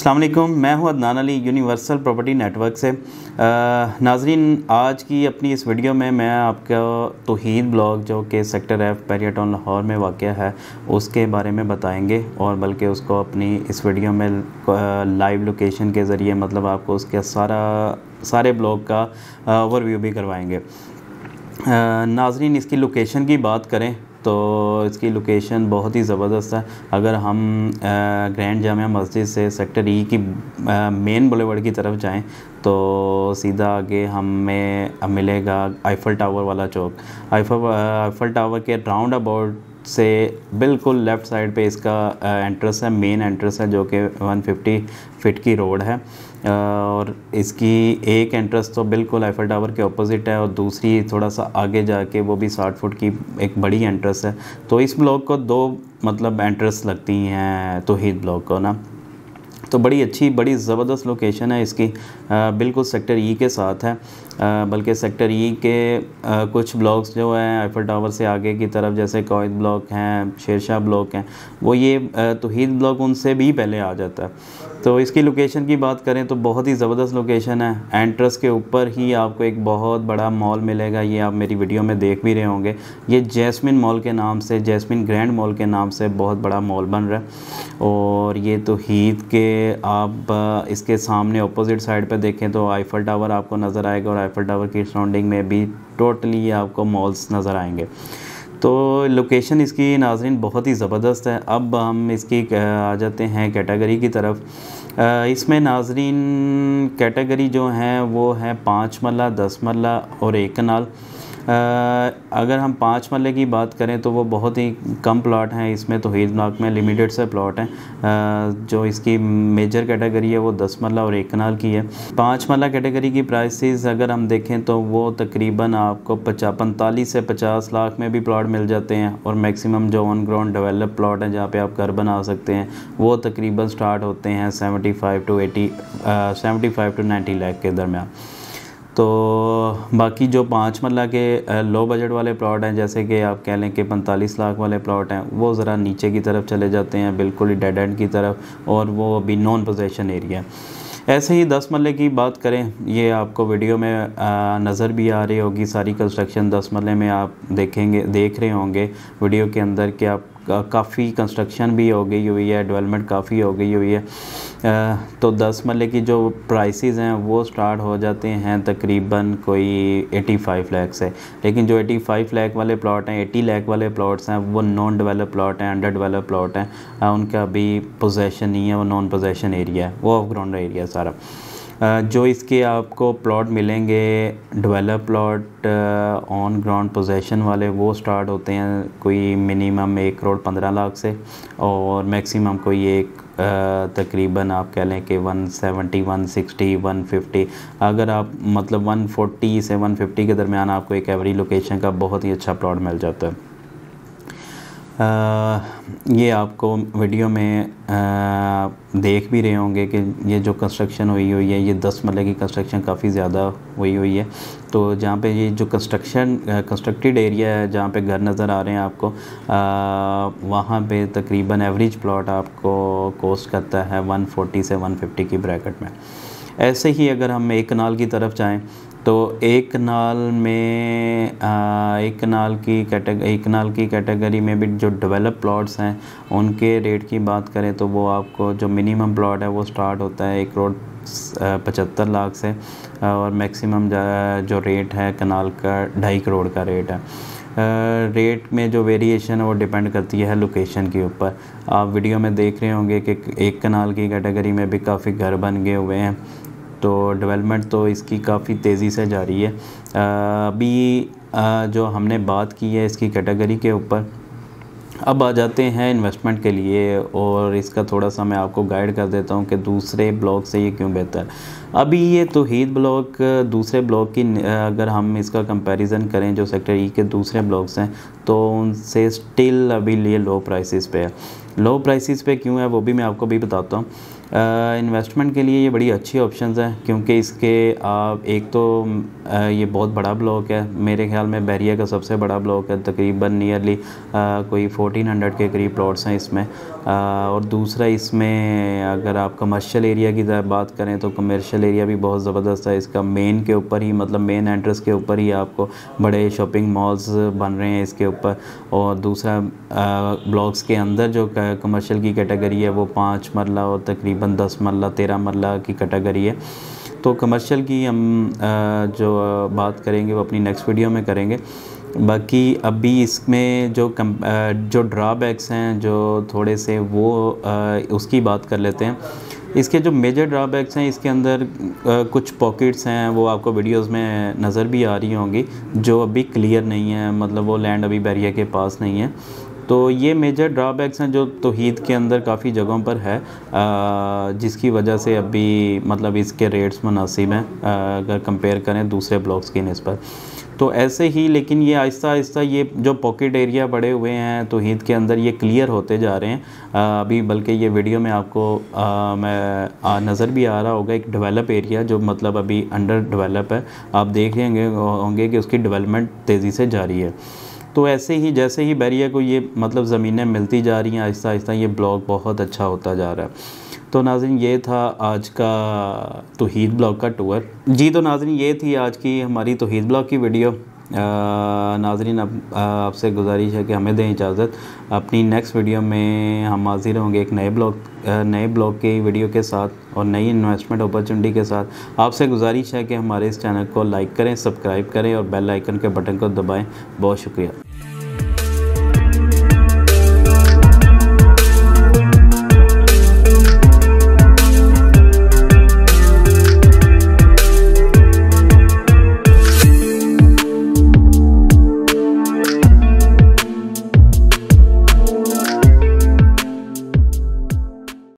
अल्लाम मैं हूँ Adnan Ali universal property network से। आ, नाजरीन आज की अपनी इस वीडियो में मैं आपका तोहीद ब्लॉग जो कि sector F Bahria town Lahore में वाक़ है उसके बारे में बताएँगे और बल्कि उसको अपनी इस वीडियो में लाइव लोकेशन के ज़रिए मतलब आपको उसके सारा सारे ब्लॉग का ओवरव्यू भी करवाएँगे। नाजरीन इसकी लोकेशन की बात करें तो इसकी लोकेशन बहुत ही ज़बरदस्त है। अगर हम ग्रैंड जामिया मस्जिद से सेक्टर ई की मेन बुलेवर्ड की तरफ़ जाएँ तो सीधा आगे हमें मिलेगा आईफल टावर वाला चौक। आईफल आईफल टावर के राउंड अबाउट से बिल्कुल लेफ़्ट साइड पे इसका एंट्रेंस है मेन एंट्रेंस है, जो कि 150 फीट की रोड है। और इसकी एक एंट्रेंस तो बिल्कुल आईफल टावर के ऑपोजिट है और दूसरी थोड़ा सा आगे जाके वो भी साठ फुट की एक बड़ी एंट्रेंस है। तो इस ब्लॉक को दो मतलब एंट्रेंस लगती हैं, तोहीद ब्लॉक को, ना? तो बड़ी अच्छी बड़ी ज़बरदस्त लोकेशन है इसकी। बिल्कुल सेक्टर ई के साथ है। बल्कि सेक्टर ई के आ, कुछ ब्लॉक्स जो हैं आईफल टावर से आगे की तरफ़ जैसे कोयद ब्लॉक हैं शेरशाह ब्लॉक हैं वो ये तोहीद ब्लॉक उनसे भी पहले आ जाता है। तो इसकी लोकेशन की बात करें तो बहुत ही ज़बरदस्त लोकेशन है। एंट्रस के ऊपर ही आपको एक बहुत बड़ा मॉल मिलेगा ये आप मेरी वीडियो में देख भी रहे होंगे। ये जैस्मिन मॉल के नाम से जैस्मिन ग्रैंड मॉल के नाम से बहुत बड़ा मॉल बन रहा है। और ये तो हीद के आप इसके सामने अपोजिट साइड पे देखें तो आईफल टावर आपको नज़र आएगा और आईफल टावर की सराउंडिंग में भी टोटली आपको मॉल्स नज़र आएँगे। तो लोकेशन इसकी नाजरीन बहुत ही ज़बरदस्त है। अब हम इसकी आ जाते हैं कैटेगरी की तरफ़। इसमें नाजरीन कैटेगरी जो हैं वो है पाँच मल्ला, दस मल्ला और एक कनाल अगर हम पाँच मल्ले की बात करें तो वो बहुत ही कम प्लॉट हैं, इसमें तो हीद ब्लॉक में लिमिटेड से प्लॉट हैं। जो इसकी मेजर कैटेगरी है वो दस मल्ला और एक कनाल की है। पाँच मल्ला कैटेगरी की प्राइसेस अगर हम देखें तो वो तकरीबन आपको पचा, पैंतालीस से पचास लाख में भी प्लॉट मिल जाते हैं और मैक्सिमम जो ऑन ग्राउंड डेवलप प्लॉट हैं जहाँ पे आप घर बना सकते हैं, वो तकरीबन स्टार्ट होते हैं seventy five to eighty seventy five to ninety lakh के दरमियान। तो बाकी जो पाँच मल्ला के लो बजट वाले प्लॉट हैं, जैसे कि आप कह लें कि पैंतालीस लाख वाले प्लॉट हैं, वो ज़रा नीचे की तरफ़ चले जाते हैं, बिल्कुल ही डेड एंड की तरफ़, और वो अभी नॉन पोजेशन एरिया ऐसे ही दस मल्ले की बात करें, ये आपको वीडियो में नज़र भी आ रही होगी, सारी कंस्ट्रक्शन दस मल्ले में आप देखेंगे, देख रहे होंगे वीडियो के अंदर कि आप काफ़ी कंस्ट्रक्शन भी हो गई हुई है डेवलपमेंट काफ़ी हो गई हुई है। तो दस मल्ले की जो प्राइसेस हैं, वो स्टार्ट हो जाते हैं तकरीबन कोई 85 लाख से। लेकिन जो 85 लाख वाले प्लॉट हैं 80 लाख वाले प्लॉट्स हैं, वो नॉन डेवलप प्लॉट हैं अंडर डेवलप प्लॉट हैं उनका अभी पोजेसन नहीं है, वो नॉन पोजेसन एरिया है, वो ऑफ़ ग्राउंड एरिया सारा। जो इसके आपको प्लॉट मिलेंगे develop plot on ground possession वाले वो स्टार्ट होते हैं कोई मिनिमम एक करोड़ पंद्रह लाख से और मैक्सिमम कोई एक तकरीबन आप कह लें कि 170, 160, 150 अगर आप मतलब 140 से 150 के दरमियान आपको एक एवरी लोकेशन का बहुत ही अच्छा प्लॉट मिल जाता है। ये आपको वीडियो में आ, देख भी रहे होंगे कि ये जो कंस्ट्रक्शन हुई हुई है ये दस मरले की कंस्ट्रक्शन काफ़ी ज़्यादा हुई हुई है। तो जहाँ पे ये जो कंस्ट्रक्शन कंस्ट्रक्टेड एरिया है जहाँ पे घर नज़र आ रहे हैं आपको वहाँ पे तकरीबन एवरेज प्लॉट आपको कोस्ट करता है 140 से 150 की ब्रैकेट में। ऐसे ही अगर हम एक कनाल की तरफ़ जाएँ तो एक नाल में आ, एक नाल की कैटेग एक नाल की कैटेगरी में भी जो डेवलप प्लॉट्स हैं उनके रेट की बात करें तो वो आपको जो मिनिमम प्लॉट है वो स्टार्ट होता है एक करोड़ पचहत्तर लाख से और मैक्सिमम जो रेट है कनाल का ढाई करोड़ का रेट है। रेट में जो वेरिएशन है वो डिपेंड करती है लोकेशन के ऊपर। आप वीडियो में देख रहे होंगे कि एक कनाल की कैटेगरी में भी काफ़ी घर बन गए हुए हैं। तो डेवलपमेंट तो इसकी काफ़ी तेज़ी से जारी है। अभी जो हमने बात की है इसकी कैटेगरी के ऊपर, अब आ जाते हैं इन्वेस्टमेंट के लिए और इसका थोड़ा सा मैं आपको गाइड कर देता हूँ कि दूसरे ब्लॉक से ये क्यों बेहतर अभी ये तोहीद ब्लॉक, दूसरे ब्लॉक की अगर हम इसका कंपैरिजन करें जो सेक्टर ई के दूसरे ब्लॉक्स हैं तो उनसे स्टिल अभी लिए लो प्राइसेस पे है। लो प्राइसेस पे क्यों है वो भी मैं आपको भी बताता हूँ। इन्वेस्टमेंट के लिए ये बड़ी अच्छी ऑप्शंस हैं, क्योंकि इसके आप एक तो ये बहुत बड़ा ब्लॉक है। मेरे ख्याल में बैरिया का सबसे बड़ा ब्लॉक है, तकरीबन नियरली कोई 1400 के करीब प्लॉट्स हैं इसमें। और दूसरा इसमें अगर आप कमर्शियल एरिया की बात करें तो कमर्शियल एरिया भी बहुत ज़बरदस्त है। इसका मेन के ऊपर ही मतलब मेन एंट्रेंस के ऊपर ही आपको बड़े शॉपिंग मॉल्स बन रहे हैं इसके ऊपर। और दूसरा ब्लॉक्स के अंदर जो कमर्शियल की कैटेगरी है वो पाँच मरला और तकरीबन दस मरला, तेरह मरला की कैटेगरी है। तो कमर्शियल की हम जो बात करेंगे वो अपनी नेक्स्ट वीडियो में करेंगे। बाकी अभी इसमें जो कम जो ड्रॉबैक्स हैं, जो थोड़े से वो उसकी बात कर लेते हैं। इसके जो मेजर ड्रॉबैक्स हैं, इसके अंदर कुछ पॉकेट्स हैं, वो आपको वीडियोस में नज़र भी आ रही होंगी, जो अभी क्लियर नहीं है मतलब वो लैंड अभी बैरिया के पास नहीं है। तो ये मेजर ड्रॉबैक्स हैं, जो तोहीद के अंदर काफ़ी जगहों पर है जिसकी वजह से अभी मतलब इसके रेट्स मुनासिब हैं अगर कंपेयर करें दूसरे ब्लॉक्स की नस्बत। तो ऐसे ही लेकिन ये आहिस्ता आहिस्ता ये जो पॉकेट एरिया बड़े हुए हैं तो हीद के अंदर ये क्लियर होते जा रहे हैं। आ, अभी बल्कि ये वीडियो में आपको आ, मैं नज़र भी आ रहा होगा एक डेवलप एरिया जो मतलब अभी अंडर डेवलप है। आप देख लेंगे होंगे कि उसकी डेवलपमेंट तेज़ी से जारी है। तो ऐसे ही जैसे ही बैरिया को ये मतलब ज़मीनें मिलती जा रही हैं आहिस्ता आहिस्ता ये ब्लॉक बहुत अच्छा होता जा रहा है। तो नाजरीन, ये था आज का तोहीद ब्लॉग का टूर। जी तो नाजरीन, ये थी आज की हमारी तोहीद ब्लॉग की वीडियो। नाजरीन, अब आपसे गुजारिश है कि हमें दें इजाज़त। अपनी नेक्स्ट वीडियो में हम हाजिर होंगे एक नए ब्लॉग नए ब्लॉग के वीडियो के साथ और नई इन्वेस्टमेंट अपॉर्चुनिटी के साथ। आपसे गुजारिश है कि हमारे इस चैनल को लाइक करें सब्सक्राइब करें और बेल आइकन के बटन को दबाएँ। बहुत शुक्रिया।